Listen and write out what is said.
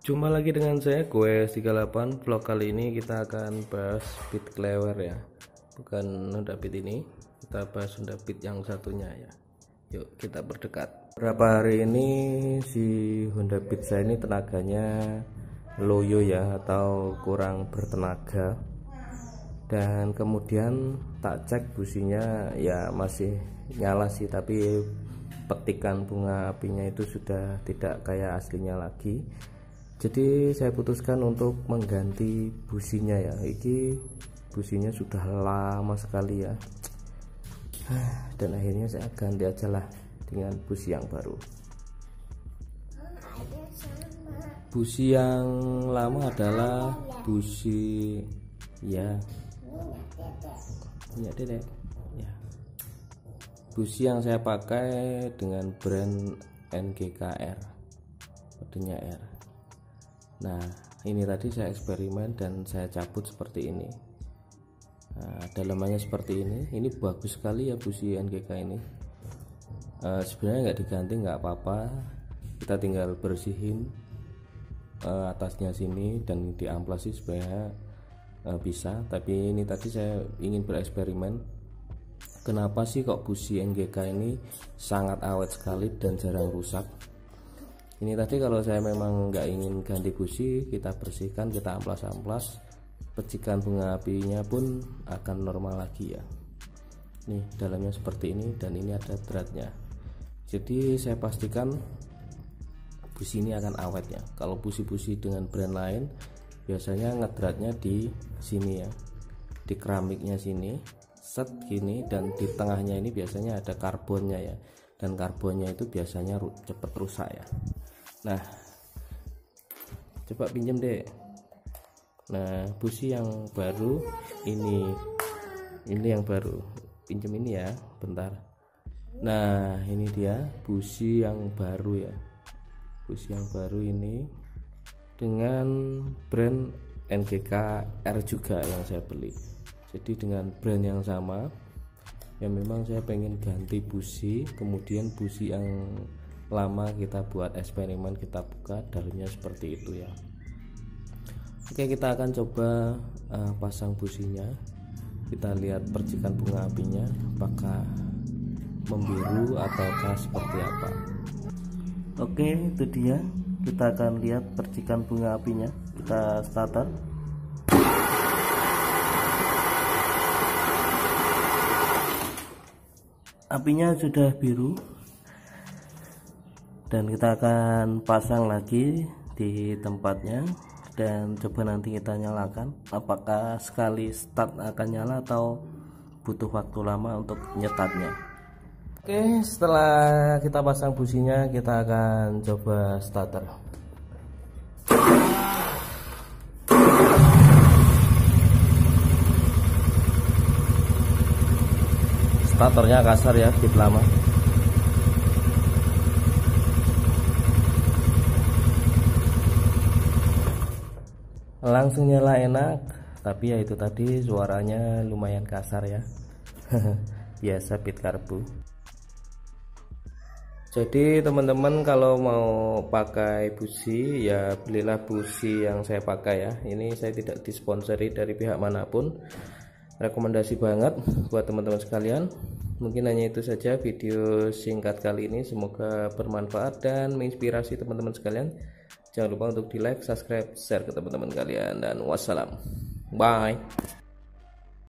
Jumpa lagi dengan saya gue 38 vlog kali ini kita akan bahas Beat Clever ya. Bukan Honda Beat ini kita bahas Honda Beat yang satunya ya. Yuk kita berdekat. Beberapa hari ini si Honda Beat saya ini tenaganya loyo ya atau kurang bertenaga. Dan kemudian tak cek businya ya masih nyala sih tapi petikan bunga apinya itu sudah tidak kayak aslinya lagi jadi saya putuskan untuk mengganti businya ya. Ini businya sudah lama sekali ya. Dan akhirnya saya ganti aja lah dengan busi yang baru. Busi yang lama adalah busi ya. Punya dedek. Ya. Busi yang saya pakai dengan brand NGKR kodenya R nah ini tadi saya eksperimen dan saya cabut seperti ini. Nah, dalamannya seperti ini. Ini bagus sekali ya busi NGK ini. Uh, sebenarnya nggak diganti nggak apa-apa. Kita tinggal bersihin uh, atasnya sini dan diamplasi supaya uh, bisa. Tapi ini tadi saya ingin bereksperimen. Kenapa sih kok busi NGK ini sangat awet sekali dan jarang rusak ini tadi kalau saya memang nggak ingin ganti busi kita bersihkan kita amplas-amplas. Percikan bunga apinya pun akan normal lagi ya. Nih dalamnya seperti ini dan ini ada dratnya. Jadi saya pastikan busi ini akan awet ya. Kalau busi-busi dengan brand lain biasanya ngedratnya di sini ya. Di keramiknya sini set gini dan di tengahnya ini biasanya ada karbonnya ya. Dan karbonnya itu biasanya cepet rusak ya nah coba pinjam deh nah busi yang baru ini ini yang baru. Pinjam ini ya bentar. Nah ini dia busi yang baru ya. Busi yang baru ini dengan brand NGK R juga yang saya beli. Jadi dengan brand yang sama yang memang saya pengen ganti busi kemudian busi yang lama kita buat eksperimen kita buka dalamnya seperti itu ya. Oke kita akan coba uh, pasang businya. Kita lihat percikan bunga apinya apakah membiru ataukah seperti apa. Oke itu dia. Kita akan lihat percikan bunga apinya. Kita starter. Apinya sudah biru dan kita akan pasang lagi di tempatnya dan coba nanti kita nyalakan. Apakah sekali start akan nyala atau butuh waktu lama untuk nyetatnya? Oke setelah kita pasang businya kita akan coba starter. Starternya kasar ya bit lama langsung nyala enak tapi ya itu tadi suaranya lumayan kasar ya. Biasa pit karbu. Jadi teman-teman kalau mau pakai busi ya belilah busi yang saya pakai ya. Ini saya tidak disponsori dari pihak mana pun. Rekomendasi banget buat teman-teman sekalian. Mungkin hanya itu saja video singkat kali ini. Semoga bermanfaat dan menginspirasi teman-teman sekalian Jangan lupa untuk di like, subscribe, share ke teman-teman kalian dan wassalam. Bye.